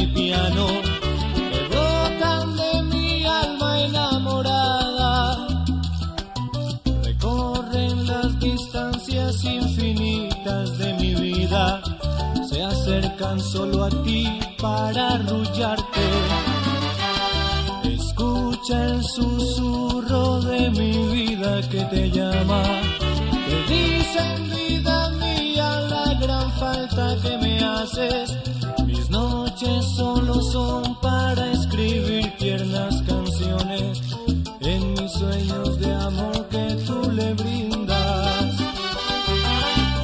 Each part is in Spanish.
mi piano, que de mi alma enamorada, recorren las distancias infinitas de mi vida, se acercan solo a ti para arrullarte. Escucha el susurro de mi vida que te llama, te dicen vida mía la gran falta que me haces son para escribir tiernas canciones en mis sueños de amor que tú le brindas.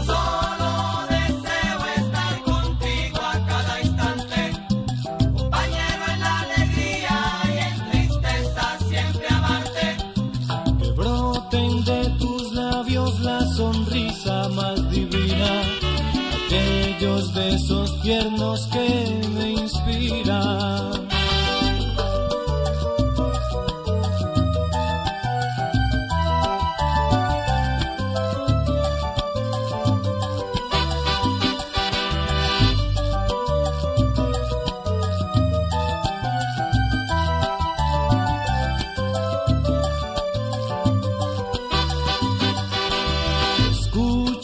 Solo deseo estar contigo a cada instante, compañero en la alegría y en tristeza siempre amarte. Que broten de tus labios la sonrisa más divina, aquellos besos tiernos que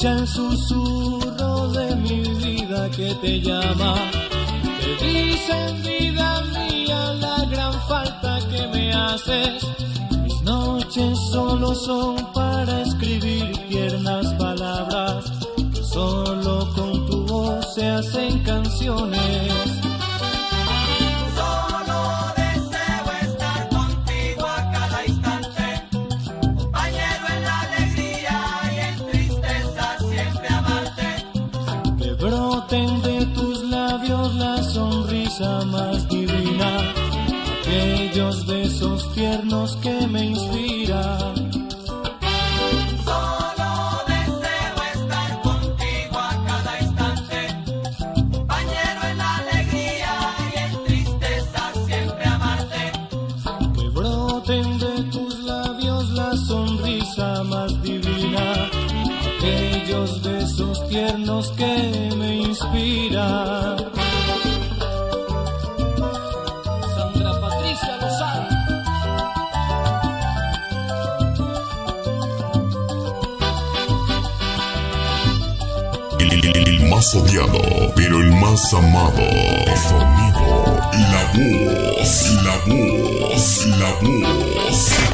Escucha el susurro de mi vida que te llama. Te dicen vida mía la gran falta que me haces. Mis noches solo son para escribir tiernas palabras. Solo con tu voz se hacen canciones. La sonrisa más divina, aquellos besos tiernos que me inspiran. Solo deseo estar más odiado, pero el más amado. El sonido, la voz, la voz, la voz.